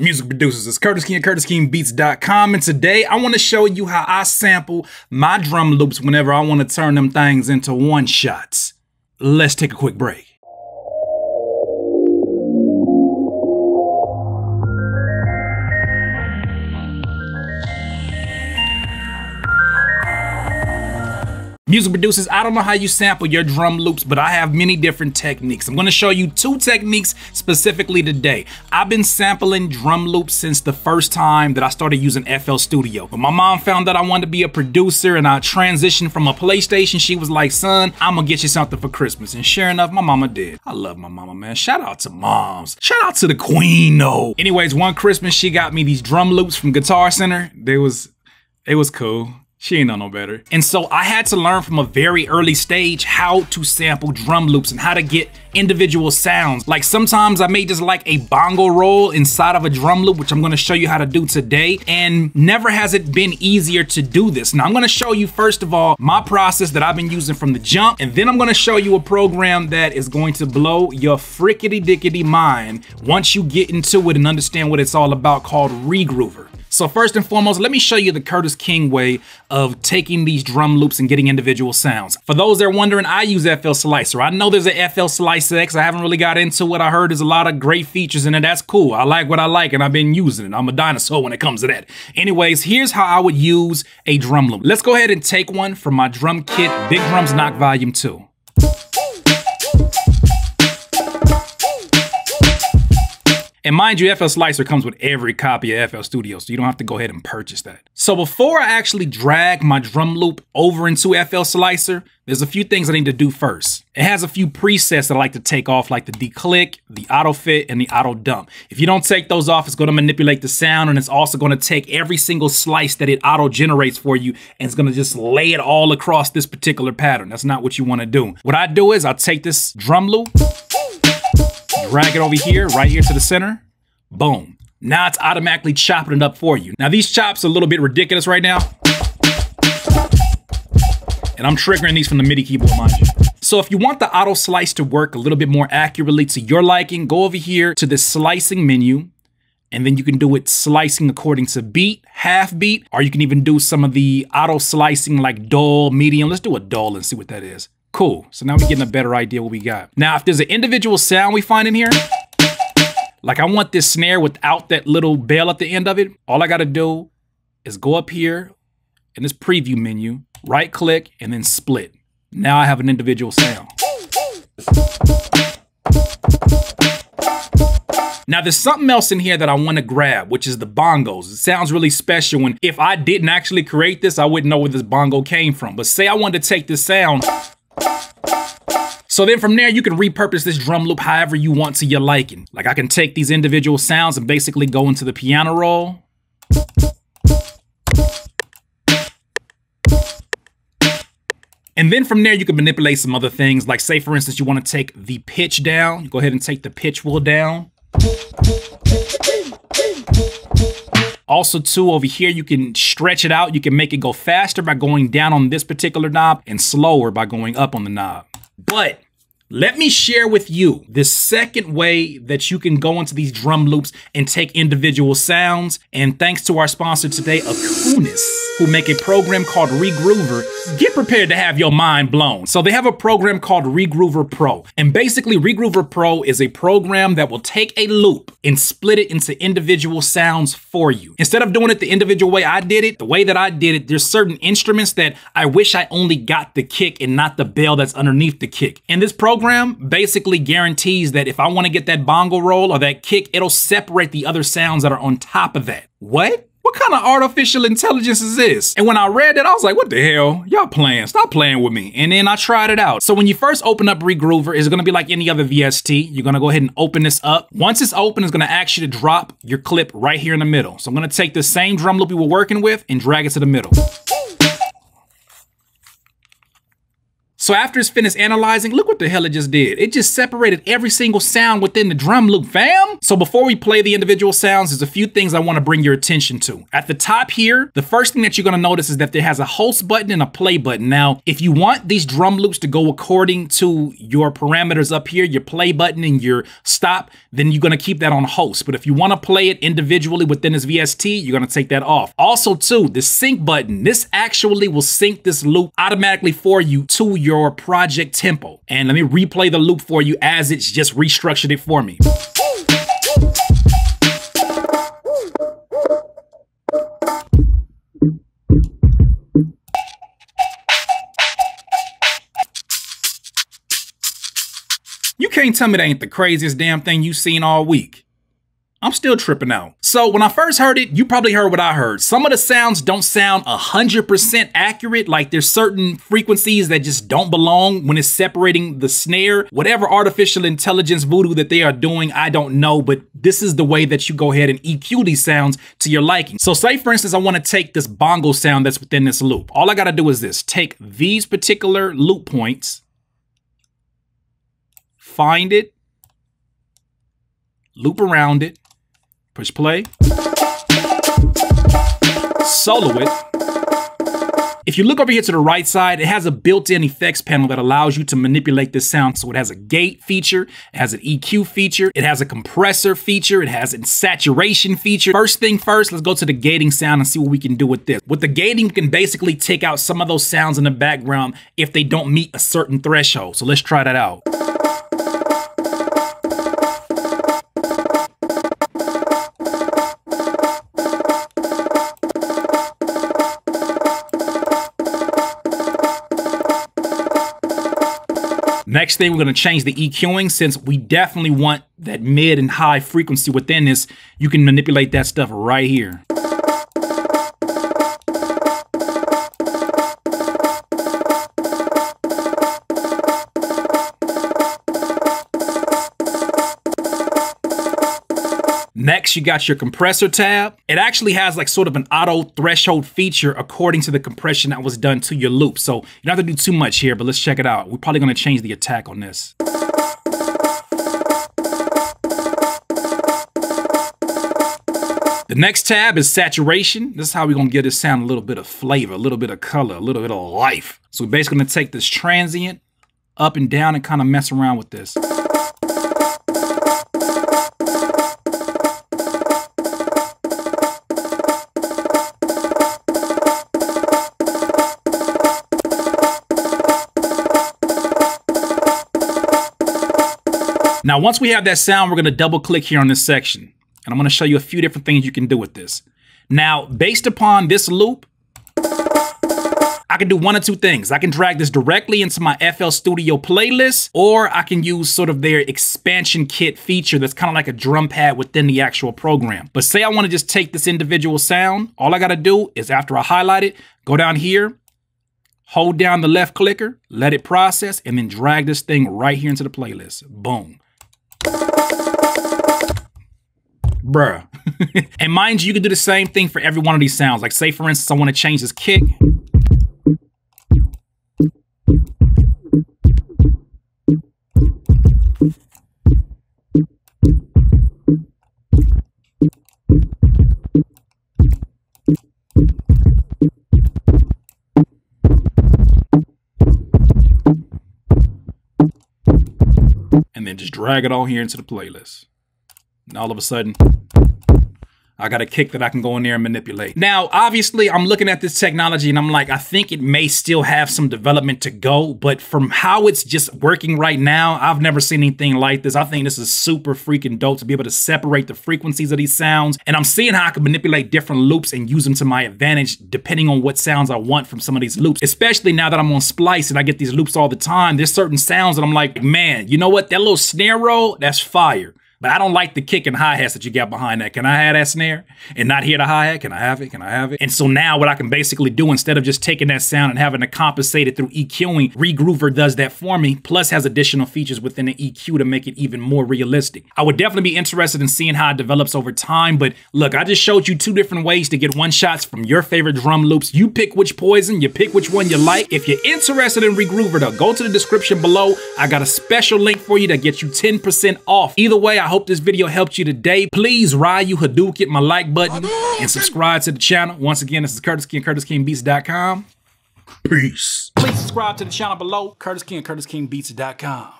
music producers. It's Curtiss King at CurtissKingBeats.com. And today I want to show you how I sample my drum loops whenever I want to turn them things into one shots. Let's take a quick break. Music producers, I don't know how you sample your drum loops, but I have many different techniques. I'm gonna show you two techniques specifically today. I've been sampling drum loops since the first time that I started using FL Studio. But my mom found that I wanted to be a producer and I transitioned from a PlayStation. She was like, son, I'm gonna get you something for Christmas. And sure enough, my mama did. I love my mama, man. Shout out to moms. Shout out to the queen, though. Anyways, one Christmas, she got me these drum loops from Guitar Center. They was, it was cool. She ain't no better. And so I had to learn from a very early stage how to sample drum loops and how to get individual sounds. Like sometimes I may just like a bongo roll inside of a drum loop, which I'm gonna show you how to do today. And never has it been easier to do this. Now I'm gonna show you first of all, my process that I've been using from the jump. And then I'm gonna show you a program that is going to blow your frickety dickety mind once you get into it and understand what it's all about called Regroover. So first and foremost, let me show you the Curtiss King way of taking these drum loops and getting individual sounds. For those that are wondering, I use FL Slicer. I know there's a FL Slicer X. I haven't really got into what I heard there's a lot of great features in it. That's cool. I like what I like and I've been using it. I'm a dinosaur when it comes to that. Anyways, here's how I would use a drum loop. Let's go ahead and take one from my drum kit, Big Drums Knock Volume 2. And mind you, FL Slicer comes with every copy of FL Studio, so you don't have to go ahead and purchase that. So before I actually drag my drum loop over into FL Slicer, there's a few things I need to do first. It has a few presets that I like to take off, like the declick, the auto fit, and the auto dump. If you don't take those off, it's gonna manipulate the sound, and it's also gonna take every single slice that it auto generates for you, and it's gonna just lay it all across this particular pattern. That's not what you wanna do. What I do is I take this drum loop, drag it over here, right here to the center. Boom. Now it's automatically chopping it up for you. Now these chops are a little bit ridiculous right now. And I'm triggering these from the MIDI keyboard, mind you. So if you want the auto slice to work a little bit more accurately to your liking, go over here to the slicing menu, and then you can do it slicing according to beat, half beat, or you can even do some of the auto slicing like dull, medium. Let's do a dull and see what that is. Cool. So now we're getting a better idea what we got. Now, if there's an individual sound we find in here, like I want this snare without that little bell at the end of it, all I gotta do is go up here in this preview menu, right click, and then split. Now I have an individual sound. Now there's something else in here that I want to grab, which is the bongos. It sounds really special and if I didn't actually create this, I wouldn't know where this bongo came from. But say I wanted to take this sound so then from there, you can repurpose this drum loop however you want to your liking. Like I can take these individual sounds and basically go into the piano roll. And then from there, you can manipulate some other things. Like say, for instance, you want to take the pitch down. Go ahead and take the pitch wheel down. Also too, over here, you can stretch it out. You can make it go faster by going down on this particular knob and slower by going up on the knob. But let me share with you the second way that you can go into these drum loops and take individual sounds. And thanks to our sponsor today, Accusonus, who make a program called Regroover, get prepared to have your mind blown. So they have a program called Regroover Pro. And basically Regroover Pro is a program that will take a loop and split it into individual sounds for you. Instead of doing it the individual way I did it, the way that I did it, there's certain instruments that I wish I only got the kick and not the bell that's underneath the kick. And this program program basically guarantees that if I want to get that bongo roll or that kick, it'll separate the other sounds that are on top of that. What? What kind of artificial intelligence is this? And when I read it, I was like, what the hell? Y'all playing, stop playing with me. And then I tried it out. So when you first open up Regroover, it's gonna be like any other VST. You're gonna go ahead and open this up. Once it's open, it's gonna ask you to drop your clip right here in the middle. So I'm gonna take the same drum loop we were working with and drag it to the middle. So after it's finished analyzing, look what the hell it just did. It just separated every single sound within the drum loop, fam. So before we play the individual sounds, there's a few things I want to bring your attention to. At the top here, the first thing that you're going to notice is that there has a host button and a play button. Now, if you want these drum loops to go according to your parameters up here, your play button and your stop, then you're going to keep that on host. But if you want to play it individually within this VST, you're going to take that off. Also too, the sync button, this actually will sync this loop automatically for you to your project tempo. And let me replay the loop for you as it's just restructured it for me. You can't tell me that ain't the craziest damn thing you've seen all week. I'm still tripping out. So when I first heard it, you probably heard what I heard. Some of the sounds don't sound 100% accurate. Like there's certain frequencies that just don't belong when it's separating the snare. Whatever artificial intelligence voodoo that they are doing, I don't know, but this is the way that you go ahead and EQ these sounds to your liking. So say for instance, I want to take this bongo sound that's within this loop. All I got to do is this, take these particular loop points, find it, loop around it, play, solo it. If you look over here to the right side, it has a built-in effects panel that allows you to manipulate this sound. So it has a gate feature, it has an EQ feature, it has a compressor feature, it has a saturation feature. First thing first, let's go to the gating sound and see what we can do with this. With the gating, we can basically take out some of those sounds in the background if they don't meet a certain threshold. So let's try that out. Next thing, we're gonna change the EQing since we definitely want that mid and high frequency within this. You can manipulate that stuff right here. Next, you got your compressor tab. It actually has like sort of an auto threshold feature according to the compression that was done to your loop. So you don't have to do too much here, but let's check it out. We're probably gonna change the attack on this. The next tab is saturation. This is how we're gonna give this sound a little bit of flavor, a little bit of color, a little bit of life. So we're basically gonna take this transient up and down and kind of mess around with this. Now, once we have that sound, we're gonna double click here on this section. And I'm gonna show you a few different things you can do with this. Now, based upon this loop, I can do one or two things. I can drag this directly into my FL Studio playlist, or I can use sort of their expansion kit feature that's kind of like a drum pad within the actual program. But say I wanna just take this individual sound, all I gotta do is after I highlight it, go down here, hold down the left clicker, let it process, and then drag this thing right here into the playlist. Boom. Bruh. and mind you, you can do the same thing for every one of these sounds. Like say, for instance, I want to change this kick. And then just drag it all here into the playlist. And all of a sudden, I got a kick that I can go in there and manipulate. Now, obviously, I'm looking at this technology and I'm like, I think it may still have some development to go, but from how it's just working right now, I've never seen anything like this. I think this is super freaking dope to be able to separate the frequencies of these sounds. And I'm seeing how I can manipulate different loops and use them to my advantage depending on what sounds I want from some of these loops, especially now that I'm on Splice and I get these loops all the time. There's certain sounds that I'm like, man, you know what? That little snare roll, that's fire. But I don't like the kick and hi-hats that you got behind that. Can I have that snare and not hear the hi-hat? Can I have it? Can I have it? And so now what I can basically do instead of just taking that sound and having to compensate it through EQing, Regroover does that for me, plus has additional features within the EQ to make it even more realistic. I would definitely be interested in seeing how it develops over time, but look, I just showed you two different ways to get one shots from your favorite drum loops. You pick which poison, you pick which one you like. If you're interested in Regroover though, go to the description below. I got a special link for you that gets you 10% off. Either way, I hope this video helped you today. Please Ryu Hadouken my like button and subscribe to the channel. Once again, this is Curtiss King, CurtissKingBeats.com. Peace. Please subscribe to the channel below, Curtiss King, CurtissKingBeats.com.